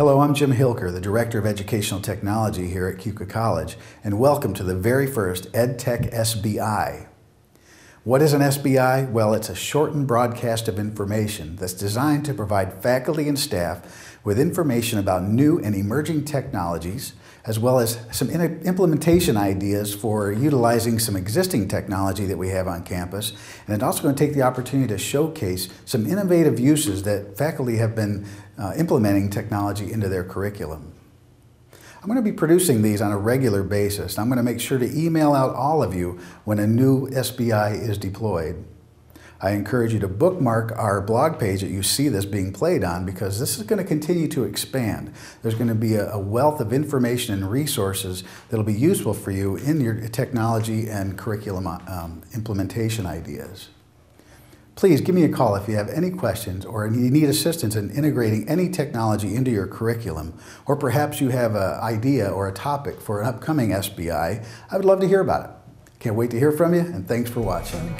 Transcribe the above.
Hello, I'm Jim Hilker, the Director of Educational Technology here at Keuka College, and welcome to the very first EdTech SBI. What is an SBI? Well, it's a shortened broadcast of information that's designed to provide faculty and staff with information about new and emerging technologies, as well as some implementation ideas for utilizing some existing technology that we have on campus. And it's also going to take the opportunity to showcase some innovative uses that faculty have been uh, implementing technology into their curriculum. I'm going to be producing these on a regular basis. I'm going to make sure to email out all of you when a new SBI is deployed. I encourage you to bookmark our blog page that you see this being played on because this is going to continue to expand. There's going to be a, wealth of information and resources that will be useful for you in your technology and curriculum um, implementation ideas. Please give me a call if you have any questions or you need assistance in integrating any technology into your curriculum, or perhaps you have an idea or a topic for an upcoming SBI. I would love to hear about it. Can't wait to hear from you, and thanks for watching.